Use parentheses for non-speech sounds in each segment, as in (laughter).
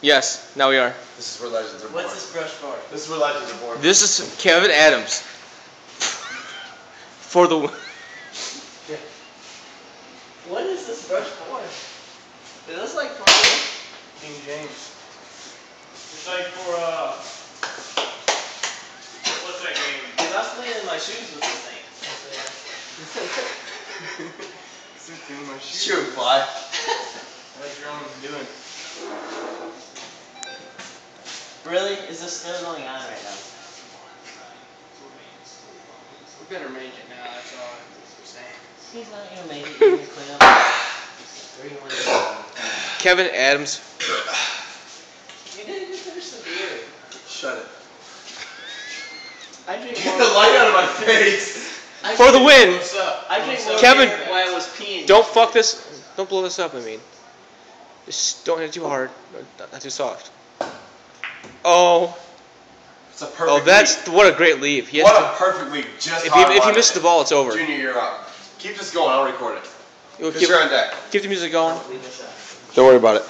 Yes, now we are. This is where legends are born. What's this brush for? This is where legends are born. This is Kevin Adams. (laughs) For the win. What is this brush for? It looks like for King James. It's like for uh. What's that game? Because I was playing in my shoes with this thing. (laughs) It's in my shoes. Shoot, fly. That's your own doing. Really? Is this still going on right now? We better make it now. That's all I'm saying. He's not gonna make it. You're gonna clean up. Where you want to? Kevin Adams. You didn't even finish the beer. Shut it. I drink Get the light out of my face. I For the win. What's up? I drink more Kevin- beer while I was peeing. Don't fuck this. Don't blow this up. I mean, just don't hit it too hard. Not, not too soft. Oh, It's a perfect oh, that's week. what a great leave. He has What to- a perfect week. Just if how you if you miss the ball, it's over. Junior, you're up. Keep this going. I'll record it. You'll keep, you're on deck. keep the music going. Leave a shot. Don't worry about it.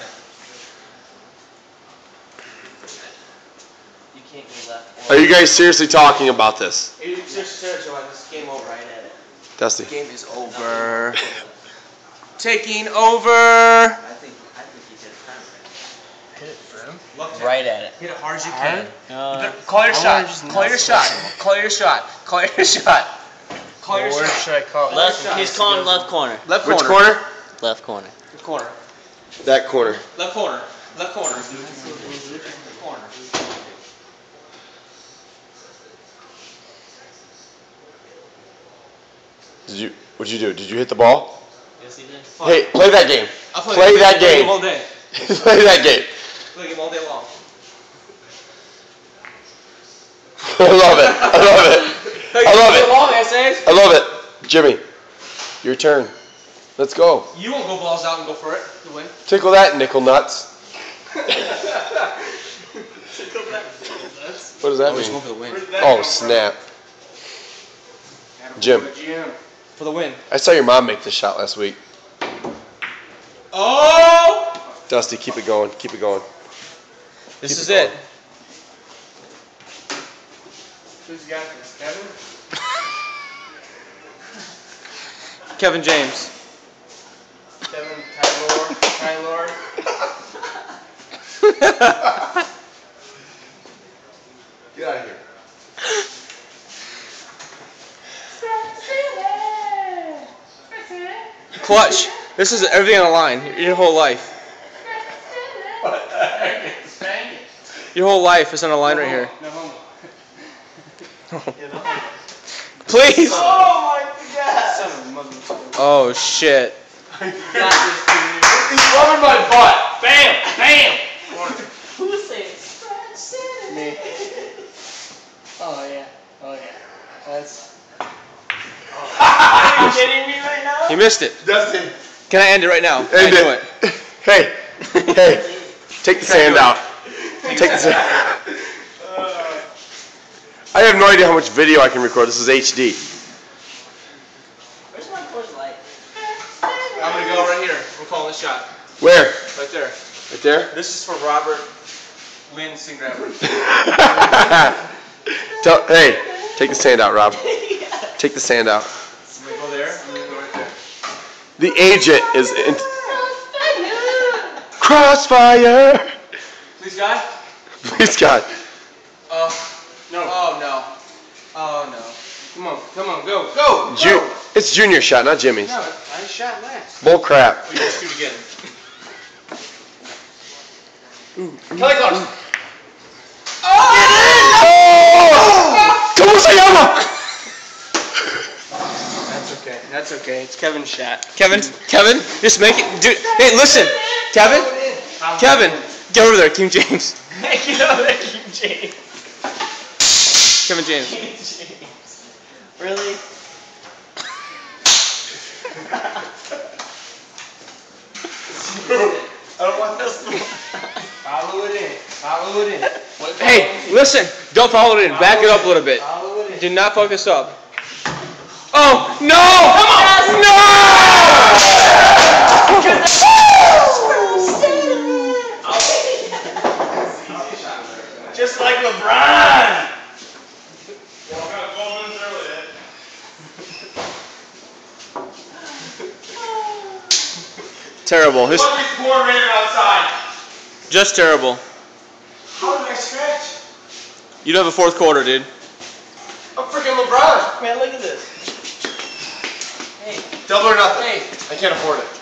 You can't go left. Are you guys seriously talking about this? It's just territory. This game over. Right at it. Dusty. Game is over. (laughs) Taking over. I think. I think he did it Hit it for him. time. Right at it. Hit it hard as you Hard? Uh, Call your I shot. wanna just Call your shot. switch. Call your shot. Call your (laughs) shot. Call your Where shot. should I call it? left. He's calling left corner. Left Which corner. corner? Left corner. Left corner. That corner. Left corner. Left corner. Left corner. Did you? What'd you do? Did you hit the ball? Yes, he did. Hey, play that game. I'll Play that play game. all day. play that game. Play the game (laughs) all day long. (laughs) I love it. I love it. I love it. Long. I love it. Jimmy, your turn. Let's go. You won't go balls out and go for it. You win. Tickle that nickel nuts. What does that Always going mean? for the win. Oh snap! Jim. GM. For the win. I saw your mom make this shot last week. Oh! Dusty, keep it going. Keep it going. This Keep is it it. going. Who's got this? Kevin? (laughs) Kevin James. Kevin Tylor. Tylor. (laughs) Get out of here. Clutch. This is everything on the line. Your whole life. Spank it. Your whole life is on the line right here. No (laughs) homo. Please. Oh my god! Son of a mother. Oh shit. Got this dude. He's rubbing my butt. Bam! Bam! Who's saying Scratch City? Me. (laughs) Oh yeah. Oh yeah. That's. Are you kidding me right now? You missed it. Dusty. Can I end it right now? Can I End do it. Hey, hey, (laughs) take the sand out. Take the sand. I have no idea how much video I can record. This is HD. Where's my Coors Light? I'm gonna go right here. We're calling this shot. Where? Right there. Right there? This is for Robert Lynn Singrabber. (laughs) Tell, hey, take the sand out, Rob. Take the sand out. I'm gonna go there. I'm gonna go right there. The agent is in. Crossfire! (laughs) Crossfire. Please God. Please God. Oh. No. Oh no. Oh no. Come on. Come on. Go. Go. Ju- it's Junior shot, not Jimmy's. No, I shot last. Bull crap. Oh, you just shoot again. Kelly Clarkson. Oh! Tomoyama! That's okay. That's okay. It's Kevin's shot. Kevin. Kevin. Just make it. Dude. Hey, listen. Kevin. Kevin. Get over there, King James. (laughs) Get over there, King James. Kevin James. King James. Really? I don't want this. Follow it in. Follow it in. Hey, listen. Don't follow it in. Back it up a little bit. Follow it in. Do not fuck this up. Oh no! Come on! No! Just like LeBron. Terrible. His, Four ran outside. just terrible. How did I stretch? You don't have a fourth quarter, dude. I'm freaking LeBron. Man, look at this. Hey, Double or nothing. hey. I can't afford it.